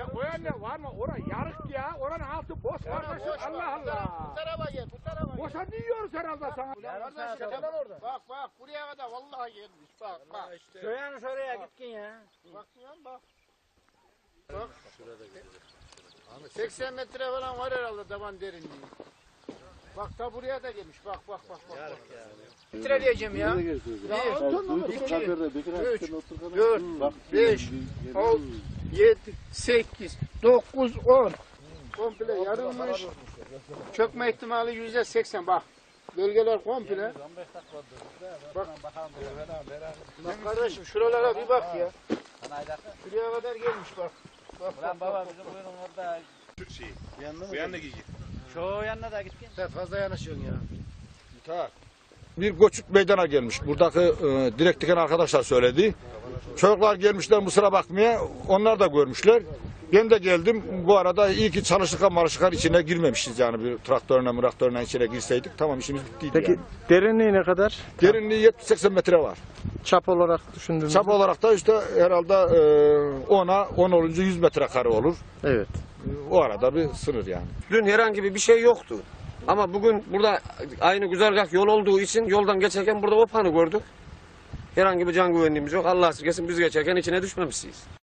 Ne o anne var mı? Ora yarık ya. Oranın altı boş kardeşim. Allah Allah. Bu tarafa gel, bu tarafa gel. Boşa diyoruz herhalde sana. Kardeş, gel orada. Bak bak buraya kadar vallahi gelmiş. Bak bak. Şöyle şuraya gitkin ya. Musun bak. Bak. 80 metre falan var herhalde taban derinliği. Bak ta buraya da gelmiş. Bak bak bak bak. bak. Metre diyeceğim ya. Bir, iki, üç, dört, beş, altı, yedi, sekiz, dokuz, on. Komple yarılmış. Çökme ihtimali yüzde seksen bak. Bölgeler komple. Bak. Bak kardeşim şuralara bir bak ya. Şuraya kadar gelmiş bak. Bak bak bak. bizim buyurun orada. Bu yanına gidecek. Şu yanına da gitkin. Sen fazla yanaşıyorsun ya. bir göçük meydana gelmiş. Buradaki e, direkt diken arkadaşlar söyledi. Çocuklar gelmişler bu sıra bakmaya. Onlar da görmüşler. Ben de geldim. Bu arada iyi ki çalışıkan marışıkan içine girmemişiz yani bir traktörüne mıraktörüne içine girseydik tamam işimiz bittiydi Peki yani. derinliği ne kadar? Derinliği 70-80 metre var. Çap olarak düşündüğümüzde. Çap olarak da işte herhalde e, 10'a 10 olunca 100 metre kare olur. Evet. O arada bir sınır yani. Dün herhangi bir şey yoktu. Ama bugün burada aynı güzergah yol olduğu için yoldan geçerken burada opanı gördük. Herhangi bir can güvenliğimiz yok. Allah esirgesin biz geçerken içine düşmemişiz.